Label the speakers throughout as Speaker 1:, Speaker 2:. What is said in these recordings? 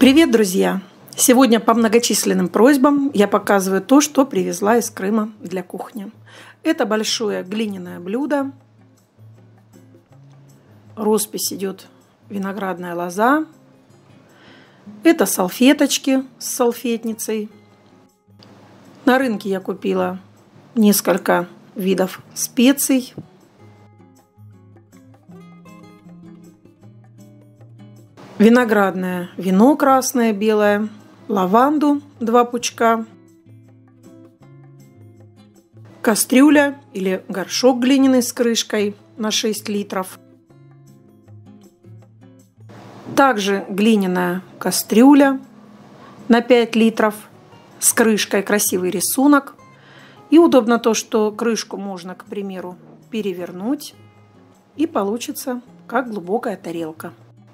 Speaker 1: Привет, друзья! Сегодня по многочисленным просьбам я показываю то, что привезла из Крыма для кухни. Это большое глиняное блюдо. Роспись идет виноградная лоза. Это салфеточки с салфетницей. На рынке я купила несколько видов специй. Виноградное вино красное, белое, лаванду два пучка, кастрюля или горшок глиняный с крышкой на 6 литров. Также глиняная кастрюля на 5 литров с крышкой, красивый рисунок. И удобно то, что крышку можно, к примеру, перевернуть и получится как глубокая тарелка.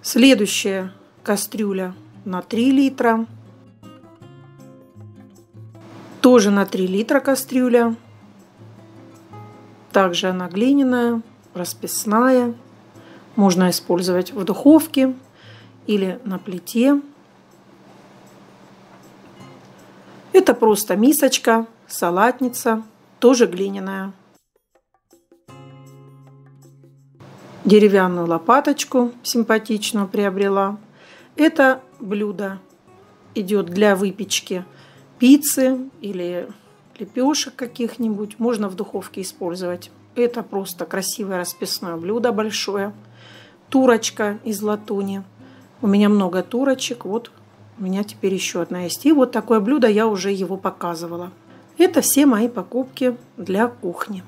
Speaker 1: Следующая кастрюля на 3 литра. Тоже на 3 литра кастрюля. Также она глиняная, расписная. Можно использовать в духовке или на плите. Это просто мисочка, салатница, тоже глиняная. Деревянную лопаточку симпатичную приобрела. Это блюдо идет для выпечки пиццы или лепешек каких-нибудь. Можно в духовке использовать. Это просто красивое расписное блюдо большое. Турочка из латуни. У меня много турочек. Вот у меня теперь еще одна есть. И вот такое блюдо я уже его показывала. Это все мои покупки для кухни.